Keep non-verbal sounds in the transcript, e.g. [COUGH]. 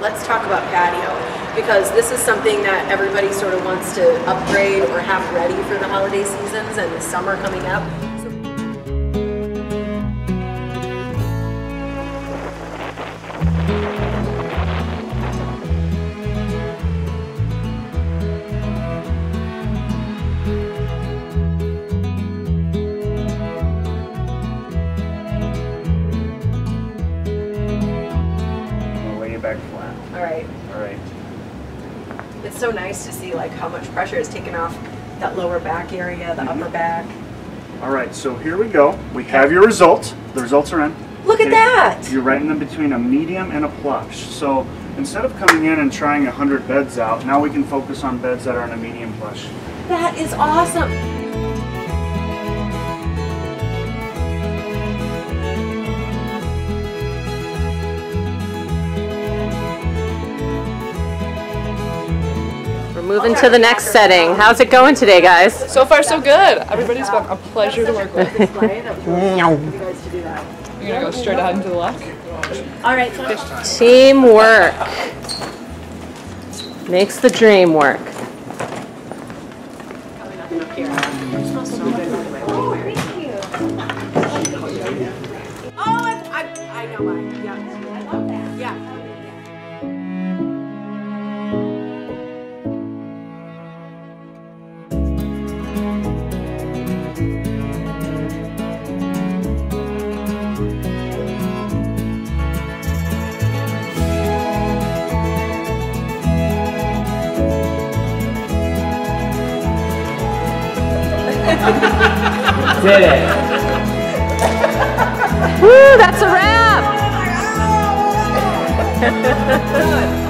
let's talk about patio because this is something that everybody sort of wants to upgrade or have ready for the holiday seasons and the summer coming up. Back. All right, All right. it's so nice to see like how much pressure is taken off that lower back area, the mm-hmm. upper back. All right, so here we go. We have your results. The results are in. Look at Okay. that! You're right in the between a medium and a plush. So instead of coming in and trying 100 beds out, now we can focus on beds that are in a medium plush. That is awesome. Moving to the next setting. How's it going today, guys? So far, so good. Everybody's been a pleasure to work with. Display, that was really you guys to do that. You're gonna go straight ahead into the left. All right, Teamwork makes the dream work. Oh, [LAUGHS] Did it. Woo, that's a wrap! Oh [LAUGHS]